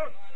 Look.